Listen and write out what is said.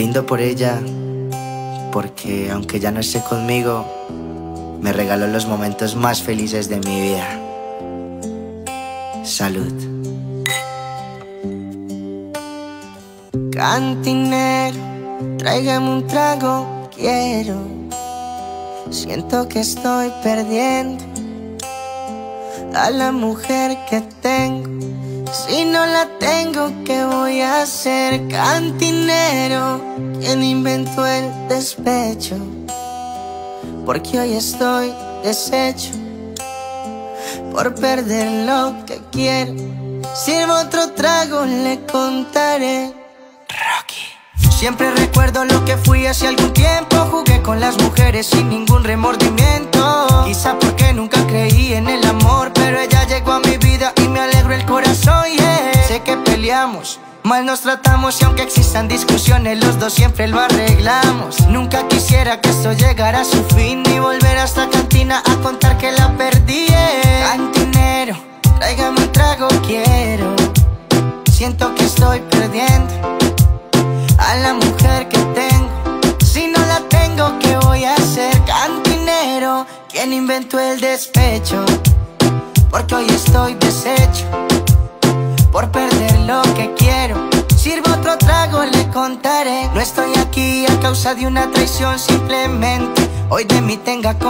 Brindo por ella porque aunque ya no esté conmigo, me regaló los momentos más felices de mi vida. Salud. Cantinero, tráigame un trago, quiero. Siento que estoy perdiendo a la mujer que tengo. Si no la tengo, ¿qué voy a hacer? Cantinero, quien inventó el despecho. Porque hoy estoy deshecho por perder lo que quiero. Sirvo otro trago, le contaré. Rocky. Siempre recuerdo lo que fui hace algún tiempo. Jugué con las mujeres sin ningún remordimiento. Quizá porque nunca creí en el amor, pero ella llegó a mi Sé que peleamos. Mal nos tratamos y aunque existan discusiones los dos siempre lo arreglamos Nunca quisiera que esto llegara a su fin Ni volver a esta cantina a contar que la perdí. Cantinero, tráigame un trago quiero Siento que estoy perdiendo A la mujer que tengo Si no la tengo, ¿qué voy a hacer? Cantinero, ¿quién inventó el despecho? Porque hoy estoy deshecho No estoy aquí a causa de una traición, simplemente hoy de mí tenga con.